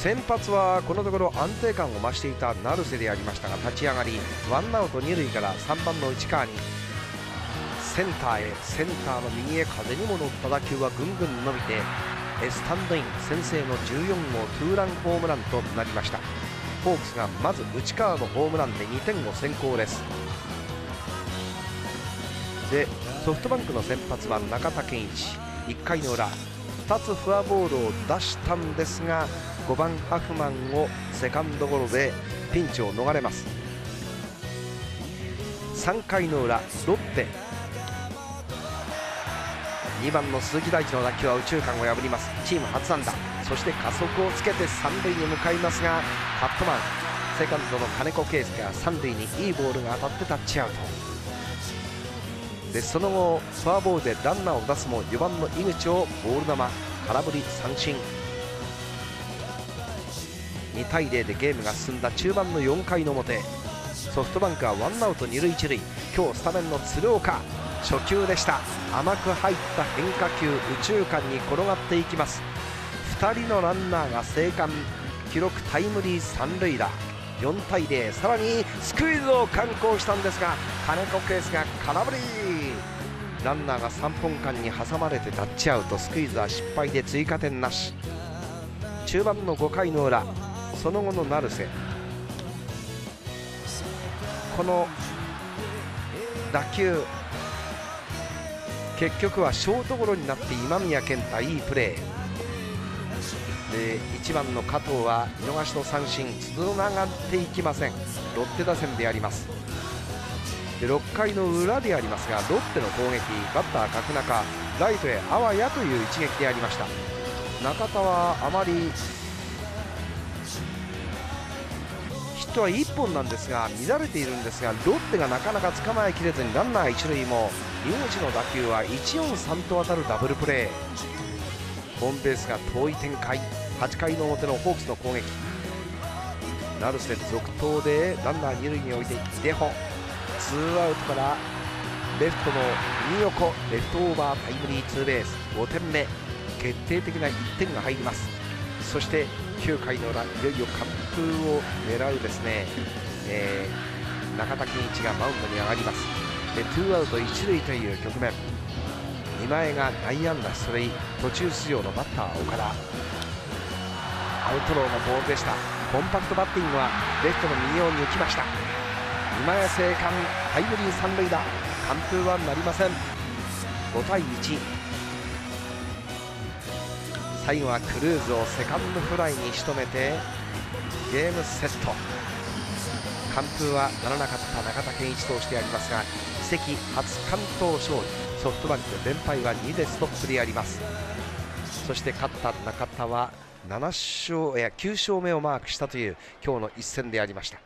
先発はこのところ安定感を増していた成瀬でありましたが立ち上がりワンアウト二塁から3番の内川にセンターへセンターの右へ風にも乗った打球はぐんぐん伸びてスタンドイン先制の14号ツーランホームランとなりました。ホークスがまず内川のホームランで2点を先行です。でソフトバンクの先発は中田健一1回の裏2つフォアボールを出したんですが5番ハフマンをセカンドゴロでピンチを逃れます。3回の裏ロッテ。2番の鈴木大地の打球は右中間を破ります。チーム初安打。そして加速をつけて三塁に向かいますがカットマン。セカンドの金子圭介が三塁にいいボールが当たってタッチアウト。でその後フォアボールでランナーを出すも4番の井口をボール球空振り三振。2対0でゲームが進んだ中盤の4回の表。ソフトバンクはワンアウト2塁1塁。今日スタメンの鶴岡。初球でした。甘く入った変化球右中間に転がっていきます。2人のランナーが生還。記録タイムリー三塁打。4対0さらにスクイズを敢行したんですが金子ケースが空振り。ランナーが3本間に挟まれてタッチアウト。スクイズは失敗で追加点なし。中盤の5回の裏。その後の成瀬。この打球。結局はショートゴロになって今宮健太いいプレー。で1番の加藤は見逃しの三振。つながっていきません。ロッテ打線であります。で6回の裏でありますがロッテの攻撃。バッター角中。ライトへあわやという一撃でありました。中田はあまりットは1本なんですが乱れているんですがロッテがなかなか捕まえきれずにランナー一塁も井口の打球は143と当たるダブルプレー。ホームベースが遠い展開。8回の表のホークスの攻撃。成瀬続投でランナー二塁に置いて秀穂ツーアウトからレフトの右横レフトオーバータイムリーツーベース。5点目。決定的な1点が入ります。そして9回の裏いよいよ完封を狙うですね、えー、中田賢一がマウンドに上がります。でツーアウト一塁という局面。今江が内野安打出塁途中出場のバッター岡田。アウトローのボールでした。コンパクトバッティングはレフトの右を抜きました。今江生還タイムリー三塁打。完封はなりません。5対1最後はクルーズをセカンドフライに仕留めてゲームセット。完封はならなかった中田健一投手でありますが移籍初完投勝利。ソフトバンク連敗は2でストップであります。そして勝った中田は7勝や9勝目をマークしたという今日の一戦でありました。